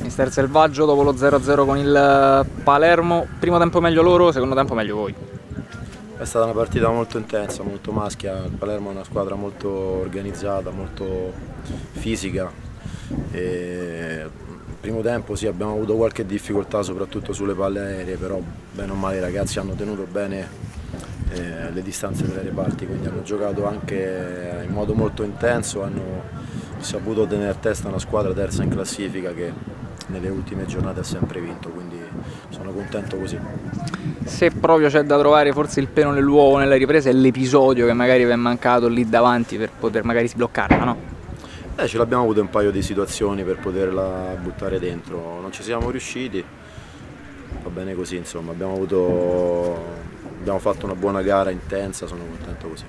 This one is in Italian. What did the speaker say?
Mister Selvaggio dopo lo 0-0 con il Palermo, primo tempo meglio loro, secondo tempo meglio voi. È stata una partita molto intensa, molto maschia, il Palermo è una squadra molto organizzata, molto fisica. E il primo tempo sì, abbiamo avuto qualche difficoltà soprattutto sulle palle aeree, però bene o male i ragazzi hanno tenuto bene eh, le distanze tra i reparti, quindi hanno giocato anche in modo molto intenso, hanno saputo tenere testa una squadra terza in classifica che nelle ultime giornate ha sempre vinto, quindi sono contento così. Se proprio c'è da trovare forse il pelo nell'uovo nella ripresa è l'episodio che magari vi è mancato lì davanti per poter magari sbloccarla, no? Eh, ce l'abbiamo avuto un paio di situazioni per poterla buttare dentro, non ci siamo riusciti, va bene così insomma, abbiamo, avuto, abbiamo fatto una buona gara intensa, sono contento così.